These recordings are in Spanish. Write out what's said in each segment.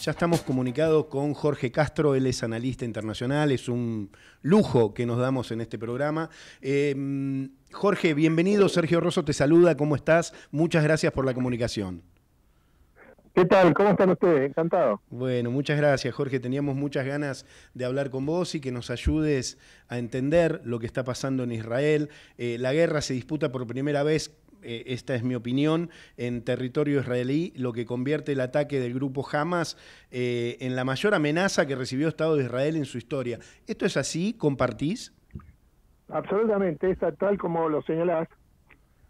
Ya estamos comunicados con Jorge Castro, él es analista internacional, es un lujo que nos damos en este programa. Eh, Jorge, bienvenido, Sergio Rosso te saluda, ¿cómo estás? Muchas gracias por la comunicación. ¿Qué tal? ¿Cómo están ustedes? Encantado. Bueno, muchas gracias, Jorge. Teníamos muchas ganas de hablar con vos y que nos ayudes a entender lo que está pasando en Israel. Eh, la guerra se disputa por primera vez eh, esta es mi opinión, en territorio israelí, lo que convierte el ataque del grupo Hamas eh, en la mayor amenaza que recibió Estado de Israel en su historia. ¿Esto es así? ¿Compartís? Absolutamente, esta, tal como lo señalás,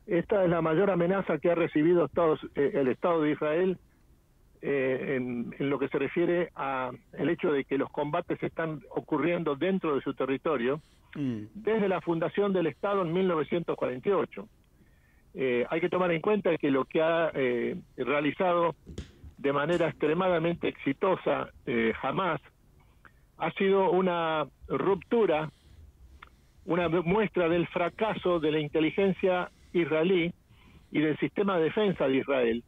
esta es la mayor amenaza que ha recibido Estados, eh, el Estado de Israel en, lo que se refiere a el hecho de que los combates están ocurriendo dentro de su territorio mm. desde la fundación del Estado en 1948. Eh, hay que tomar en cuenta que lo que ha eh, realizado de manera extremadamente exitosa eh, jamás ha sido una ruptura, una muestra del fracaso de la inteligencia israelí y del sistema de defensa de Israel.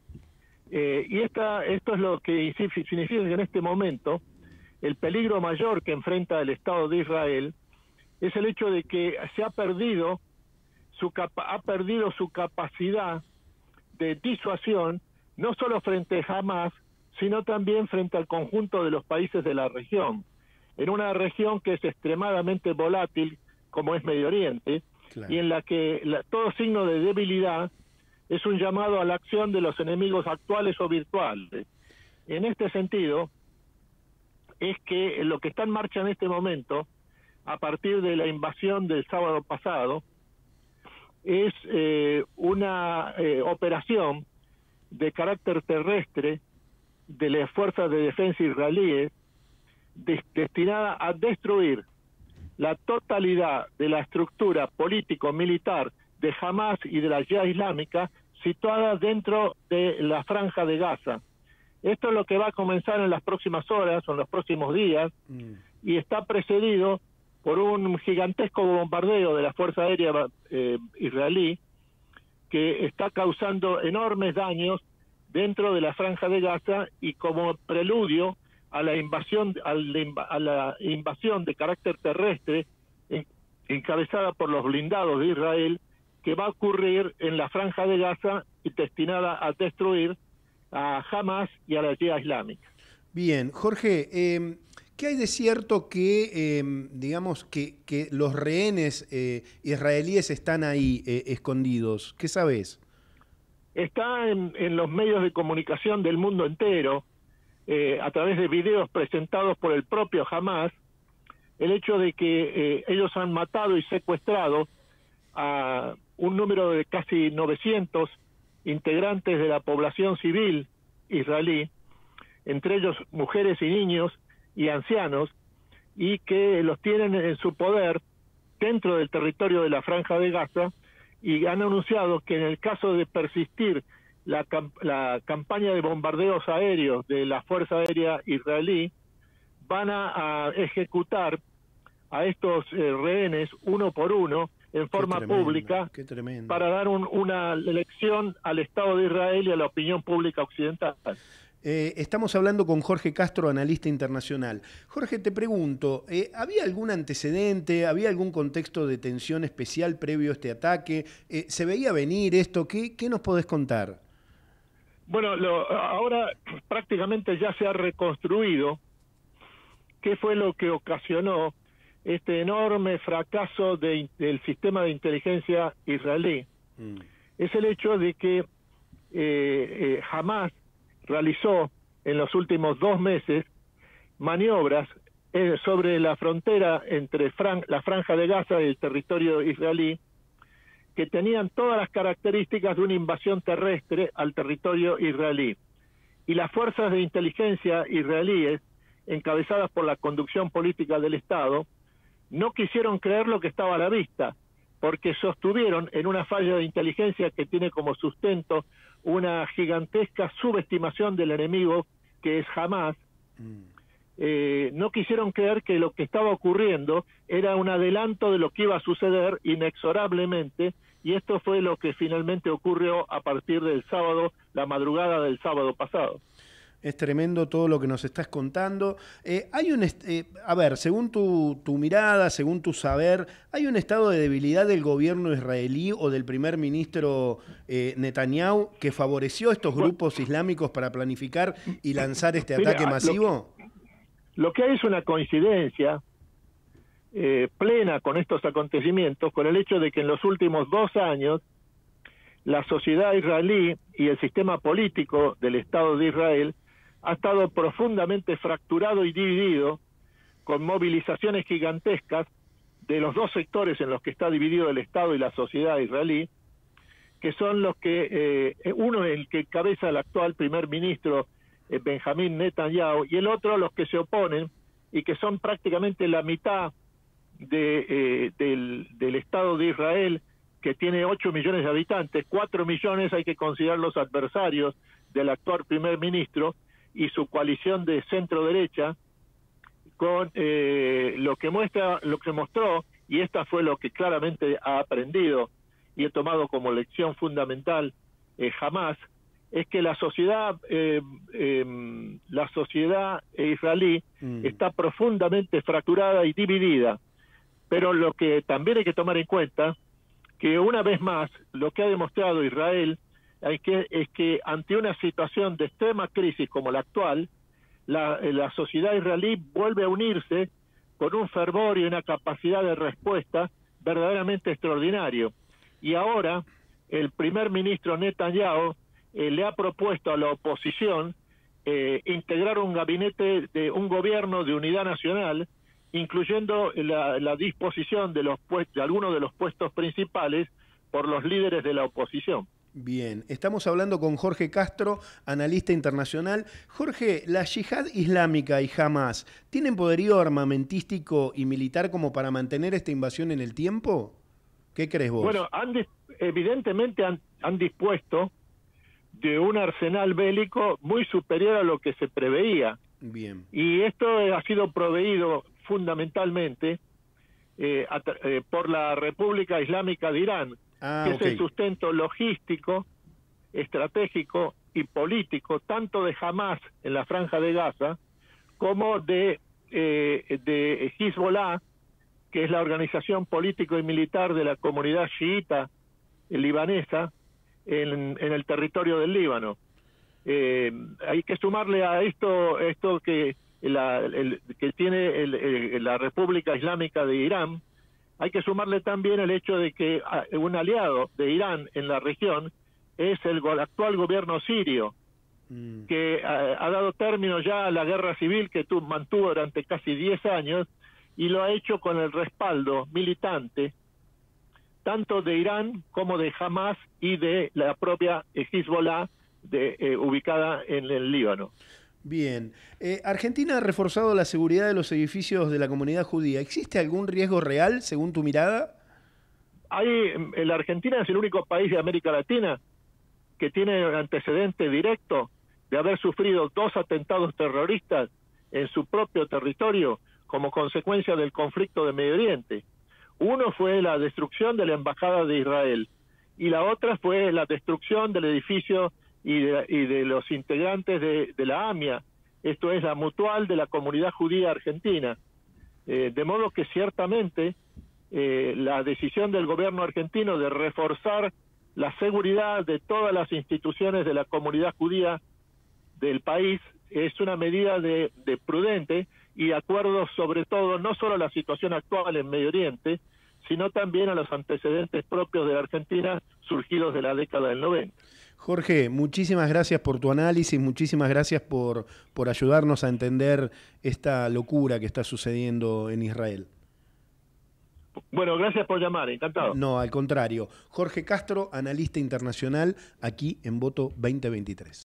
y esta, esto es lo que significa que en este momento el peligro mayor que enfrenta el Estado de Israel es el hecho de que se ha perdido ha perdido su capacidad de disuasión, no solo frente a Hamas, sino también frente al conjunto de los países de la región. En una región que es extremadamente volátil, como es Medio Oriente, y en la que todo signo de debilidad es un llamado a la acción de los enemigos actuales o virtuales. En este sentido, es que lo que está en marcha en este momento, a partir de la invasión del sábado pasado, es eh, una eh, operación de carácter terrestre de las fuerzas de defensa israelíes destinada a destruir la totalidad de la estructura político-militar de Hamas y de la Jihad Islámica situada dentro de la franja de Gaza. Esto es lo que va a comenzar en las próximas horas o en los próximos días mm. y está precedido por un gigantesco bombardeo de la Fuerza Aérea eh, israelí que está causando enormes daños dentro de la franja de Gaza y como preludio a la invasión a la, invasión de carácter terrestre encabezada por los blindados de Israel que va a ocurrir en la franja de Gaza y destinada a destruir a Hamas y a la Jihad Islámica. Bien, Jorge, eh, ¿Qué hay de cierto que, em, digamos, que, los rehenes eh, israelíes están ahí eh, escondidos? ¿Qué sabes? Está en, los medios de comunicación del mundo entero, eh, a través de videos presentados por el propio Hamas, el hecho de que ellos han matado y secuestrado a un número de casi 900 integrantes de la población civil israelí, entre ellos mujeres y niños, y ancianos y que los tienen en su poder dentro del territorio de la franja de Gaza y han anunciado que en el caso de persistir la, la campaña de bombardeos aéreos de la Fuerza Aérea Israelí, van a, ejecutar a estos eh, rehenes uno por uno en forma pública para dar una lección al Estado de Israel y a la opinión pública occidental. Eh, estamos hablando con Jorge Castro, analista internacional. Jorge, te pregunto, eh, ¿había algún antecedente, había algún contexto de tensión especial previo a este ataque? Eh, ¿Se veía venir esto? ¿Qué, nos podés contar? Bueno, ahora prácticamente ya se ha reconstruido qué fue lo que ocasionó este enorme fracaso del sistema de inteligencia israelí. Mm. Es el hecho de que jamás realizó en los últimos dos meses maniobras eh, sobre la frontera entre la franja de Gaza y el territorio israelí que tenían todas las características de una invasión terrestre al territorio israelí. Y las fuerzas de inteligencia israelíes, encabezadas por la conducción política del Estado, no quisieron creer lo que estaba a la vista, porque sostuvieron en una falla de inteligencia que tiene como sustento una gigantesca subestimación del enemigo que es Hamas, mm. eh, no quisieron creer que lo que estaba ocurriendo era un adelanto de lo que iba a suceder inexorablemente y esto fue lo que finalmente ocurrió a partir del sábado, la madrugada del sábado pasado. Es tremendo todo lo que nos estás contando. Eh, hay un, eh, a ver, según tu, mirada, según tu saber, ¿hay un estado de debilidad del gobierno israelí o del primer ministro eh, Netanyahu que favoreció a estos grupos islámicos para planificar y lanzar este ataque masivo? Lo que, hay es una coincidencia plena con estos acontecimientos, con el hecho de que en los últimos dos años la sociedad israelí y el sistema político del Estado de Israel ha estado profundamente fracturado y dividido, con movilizaciones gigantescas de los dos sectores en los que está dividido el Estado y la sociedad israelí, que son los que, eh, uno es el que cabeza el actual primer ministro eh, Benjamín Netanyahu, y el otro los que se oponen, y que son prácticamente la mitad de, eh, del, del Estado de Israel, que tiene 8 millones de habitantes, 4 millones hay que considerar los adversarios del actual primer ministro, y su coalición de centro derecha con eh, lo que muestra lo que mostró y esta fue lo que claramente ha aprendido y he tomado como lección fundamental eh, jamás es que la sociedad eh, em, la sociedad israelí mm. está profundamente fracturada y dividida pero lo que también hay que tomar en cuenta que una vez más lo que ha demostrado Israel es que, es que ante una situación de extrema crisis como la actual, la, la sociedad israelí vuelve a unirse con un fervor y una capacidad de respuesta verdaderamente extraordinario. Y ahora el primer ministro Netanyahu eh, le ha propuesto a la oposición eh, integrar un gabinete de un gobierno de unidad nacional, incluyendo la, la disposición de los de algunos de los puestos principales por los líderes de la oposición. Bien, estamos hablando con Jorge Castro, analista internacional. Jorge, ¿la yihad islámica y Hamas tienen poderío armamentístico y militar como para mantener esta invasión en el tiempo? ¿Qué crees vos? Bueno, evidentemente han, han dispuesto de un arsenal bélico muy superior a lo que se preveía. Bien. Y esto ha sido proveído fundamentalmente eh, eh, por la República Islámica de Irán, Ah, que es el sustento logístico, estratégico y político tanto de Hamas en la franja de Gaza como de, eh, de Hezbollah, que es la organización político y militar de la comunidad chiita libanesa en, el territorio del Líbano. Eh, hay que sumarle a esto esto que la, que tiene la República Islámica de Irán, hay que sumarle también el hecho de que ah, un aliado de Irán en la región es el actual gobierno sirio, mm. que ah, ha dado término ya a la guerra civil que tu, mantuvo durante casi 10 años y lo ha hecho con el respaldo militante tanto de Irán como de Hamas y de la propia Hezbollah de, eh, ubicada en el Líbano. Bien. Eh, Argentina ha reforzado la seguridad de los edificios de la comunidad judía. ¿Existe algún riesgo real, según tu mirada? Hay, la Argentina es el único país de América Latina que tiene antecedente directo de haber sufrido dos atentados terroristas en su propio territorio como consecuencia del conflicto de Medio Oriente. Uno fue la destrucción de la Embajada de Israel y la otra fue la destrucción del edificio y de, los integrantes de, la AMIA, esto es la mutual de la comunidad judía argentina. Eh, de modo que ciertamente eh, la decisión del gobierno argentino de reforzar la seguridad de todas las instituciones de la comunidad judía del país es una medida de, de prudente y de acuerdo sobre todo no solo a la situación actual en Medio Oriente, sino también a los antecedentes propios de la Argentina surgidos de la década del 90. Jorge, muchísimas gracias por tu análisis, muchísimas gracias por, por ayudarnos a entender esta locura que está sucediendo en Israel. Bueno, gracias por llamar, encantado. No, al contrario. Jorge Castro, analista internacional, aquí en Voto 2023.